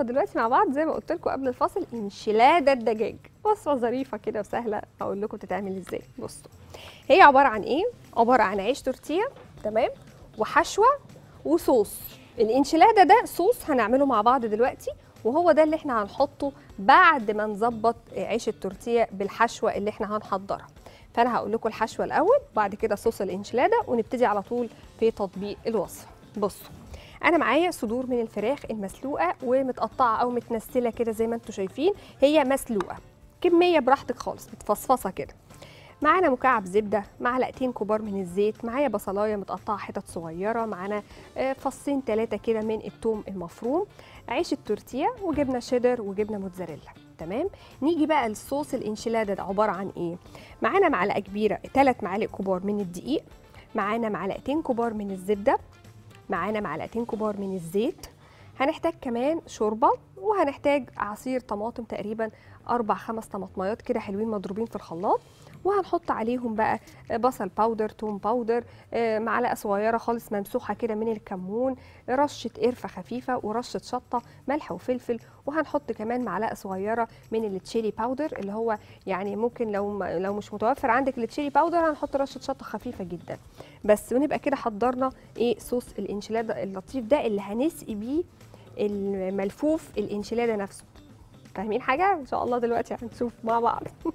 وصفه دلوقتي مع بعض زي ما قلت لكم قبل الفاصل. انشلاده الدجاج. وصفة ظريفة كده وسهلة أقول لكم تتعمل إزاي. بصوا هي عبارة عن إيه؟ عبارة عن عيش تورتيه تمام؟ وحشوة وصوص. الانشلاده ده صوص هنعمله مع بعض دلوقتي وهو ده اللي إحنا هنحطه بعد ما نظبط عيش التورتيه بالحشوة اللي إحنا هنحضرها. فأنا هقول لكم الحشوة الأول وبعد كده صوص الانشلاده ونبتدي على طول في تطبيق الوصفة. بصوا أنا معايا صدور من الفراخ المسلوقة ومتقطعة أو متنسلة كده زي ما أنتم شايفين. هي مسلوقة كمية براحتك خالص متفصفصة كده. معانا مكعب زبدة معلقتين كبار من الزيت معايا بصلاية متقطعة حتت صغيرة معانا آه، فصين ثلاثة كده من الثوم المفروم عيش التورتية وجبنة شيدر وجبنة موتزاريلا. تمام؟ نيجي بقى للصوص الانشلاده ده عبارة عن إيه؟ معانا معلقة كبيرة ثلاث معالق كبار من الدقيق معانا معلقتين كبار من الزبدة معانا معلقتين كبار من الزيت. هنحتاج كمان شوربة وهنحتاج عصير طماطم تقريبا أربع خمس طماطميات كده حلوين مضروبين في الخلاط. وهنحط عليهم بقى بصل powder توم powder آه، معلقة صغيرة خالص ممسوحة كده من الكمون رشة قرفة خفيفة ورشة شطة ملح وفلفل وهنحط كمان معلقة صغيرة من ال chili powder اللي هو يعني ممكن لو لو مش متوفر عندك التشيلي باودر هنحط رشة شطة خفيفة جدا. بس ونبقى كده حضرنا إيه صوص الانشلاده اللطيف ده اللي هنسقي بيه الملفوف الانشلاده نفسه. فاهمين حاجة؟ إن شاء الله دلوقتي هنشوف مع بعض.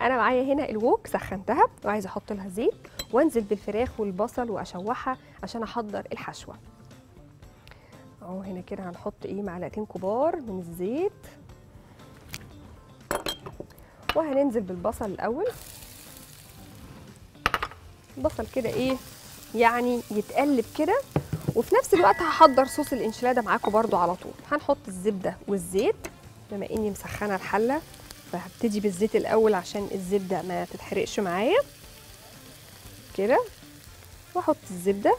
أنا معايا هنا الوok سخنتها وعايزة أحط لها زيت وأنزل بالفراخ والبصل وأشوحها عشان أحضر الحشوة. أهو هنا كده هنحط إيه معلقتين كبار من الزيت. وهننزل بالبصل الأول. البصل كده إيه يعني يتقلب كده. وفي نفس الوقت هحضر صوص الإنشلادة معاكم برضو على طول. هنحط الزبدة والزيت بما إني مسخنة الحلة. فهبتدي بالزيت الأول عشان الزبدة ما تتحرقش معايا. كده. وأحط الزبدة.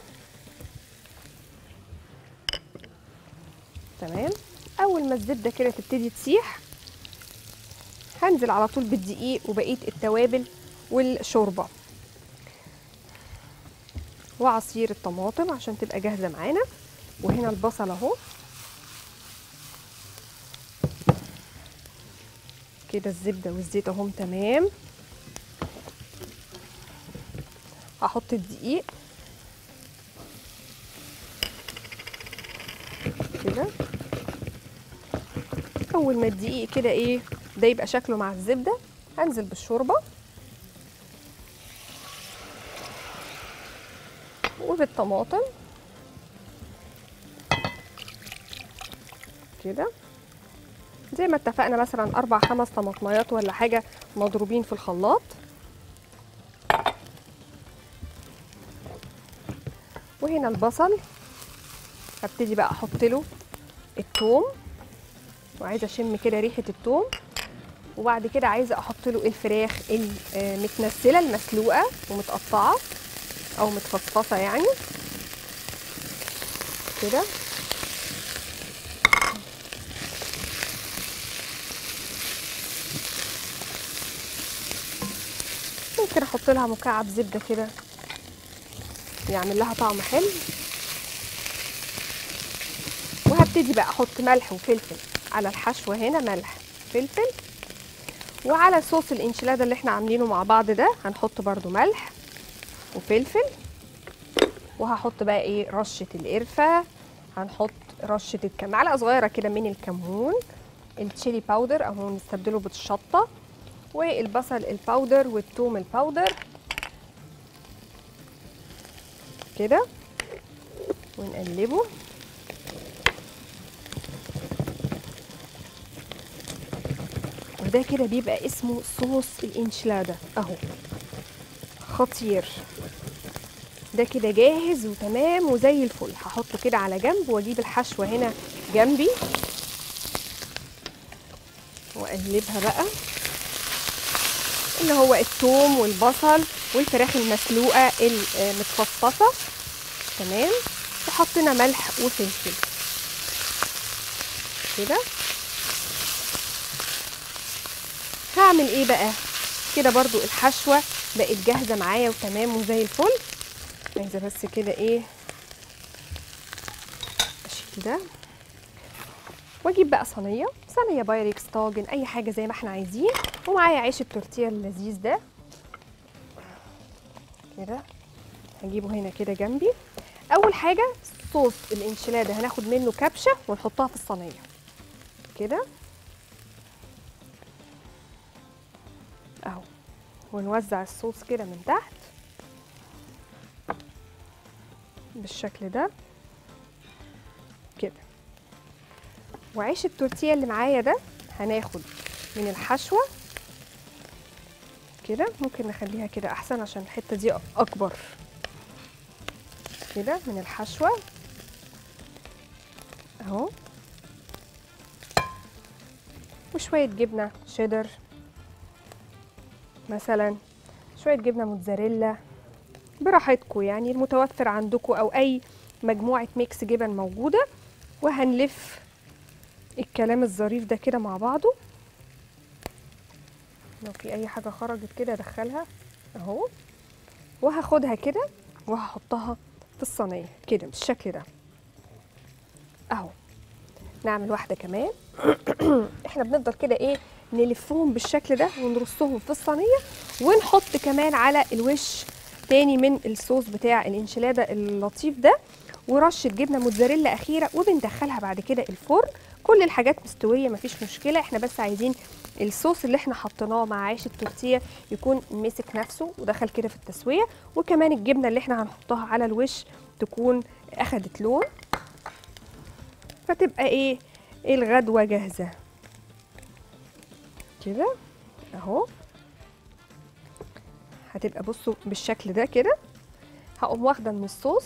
تمام. أول ما الزبدة كده تبتدي تسيح هنزل على طول بالدقيق وبقية التوابل والشوربة وعصير الطماطم عشان تبقى جاهزة معانا. وهنا البصل أهو. كده الزبدة والزيت اهم تمام. هحط الدقيق. كده. أول ما الدقيق كده إيه ده يبقى شكله مع الزبدة هنزل بالشوربة. وبالطماطم. كده. زي ما اتفقنا مثلا أربع خمس طماطميات ولا حاجة مضروبين في الخلاط. وهنا البصل هبتدي بقى أحط له الثوم وعايزة أشم كده ريحة الثوم وبعد كده عايزة أحط له الفراخ المتنسلة المسلوقة ومتقطعة أو متفصفصه يعني. كده ممكن أحط لها مكعب زبدة كده يعمل لها طعم حلو. وهبتدي بقى أحط ملح وفلفل على الحشوة هنا ملح فلفل. وعلى صوص الانشلادة اللي إحنا عاملينه مع بعض ده هنحط برده ملح وفلفل. وهحط بقى إيه رشة القرفة. هنحط رشة معلقه صغيرة كده من الكمون ال chili powder اهو نستبدله بالشطة. والبصل ال powder والثوم ال powder كده. ونقلبه. وده كده بيبقى اسمه صوص الإنشلادة. أهو. خطير. ده كده جاهز وتمام وزي الفل. هحطه كده على جنب وأجيب الحشوة هنا جنبي. وأقلبها بقى. اللي هو الثوم والبصل والفراخ المسلوقة المتفصصه تمام. وحطينا ملح وفلفل. كده. هعمل إيه بقى؟ كده برضو الحشوة بقت جاهزة معايا وتمام وزي الفل. عايزة بس كده إيه؟ أشيل ده. وأجيب بقى صينية. صينيه بايركس طاجن أي حاجة زي ما إحنا عايزين. ومعايا عيش التورتيه اللذيذ ده. كده. هجيبه هنا كده جنبي. أول حاجة صوص الانشلاده هناخد منه كبشة ونحطها في الصينية. كده. أهو. ونوزع الصوص كده من تحت. بالشكل ده. كده. وعيش التورتيه اللي معايا ده هناخد من الحشوة كده. ممكن نخليها كده أحسن عشان الحتة دي أكبر. كده من الحشوة. أهو. وشوية جبنة شيدر مثلا. شوية جبنة موتزاريلا. براحتكم يعني المتوفر عندكم أو أي مجموعة ميكس جبن موجودة. وهنلف الكلام الظريف ده كده مع بعضه. لو في أي حاجة خرجت كده أدخلها أهو. وهاخدها كده وهحطها في الصينية كده بالشكل ده. أهو. نعمل واحدة كمان. إحنا بنفضل كده إيه نلفهم بالشكل ده ونرصهم في الصينية. ونحط كمان على الوش تاني من الصوص بتاع الإنشلادة اللطيف ده. ورشة جبنة موتزاريلا أخيرة وبندخلها بعد كده الفرن. كل الحاجات مستوية مفيش مشكلة. إحنا بس عايزين الصوص اللي إحنا حطيناه مع عيش التورتيه يكون مسك نفسه ودخل كده في التسوية. وكمان الجبنة اللي إحنا هنحطها على الوش تكون أخدت لون. فتبقى إيه؟ الغدوة جاهزة. كده اهو. هتبقى بصوا بالشكل ده كده. هقوم واخدة من الصوص.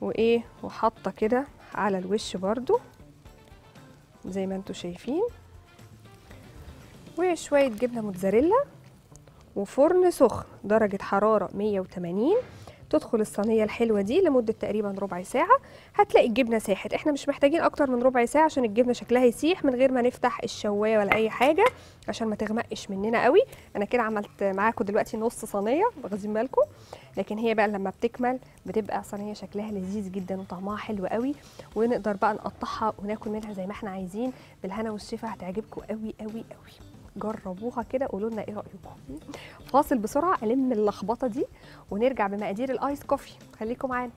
وايه؟ وحاطة كده على الوش برضو. زي ما أنتم شايفين. وشوية جبنة موتزاريلا وفرن سخن درجة حرارة 180 تدخل الصينية الحلوة دي لمدة تقريبا ربع ساعة هتلاقي الجبنة ساحت. إحنا مش محتاجين أكتر من ربع ساعة عشان الجبنة شكلها يسيح من غير ما نفتح الشواية ولا أي حاجة عشان ما تغمقش مننا قوي. أنا كده عملت معاكم دلوقتي نص صينية واخدين بالكم. لكن هي بقى لما بتكمل بتبقى صينية شكلها لذيذ جدا وطعمها حلو قوي. ونقدر بقى نقطعها وناكل منها زي ما إحنا عايزين. بالهنا والشفا هتعجبكم قوي قوي قوي. جربوها كده قولوا لنا إيه رأيكم. فاصل بسرعة الم اللخبطة دي ونرجع بمقادير الايس كوفي خليكم معانا.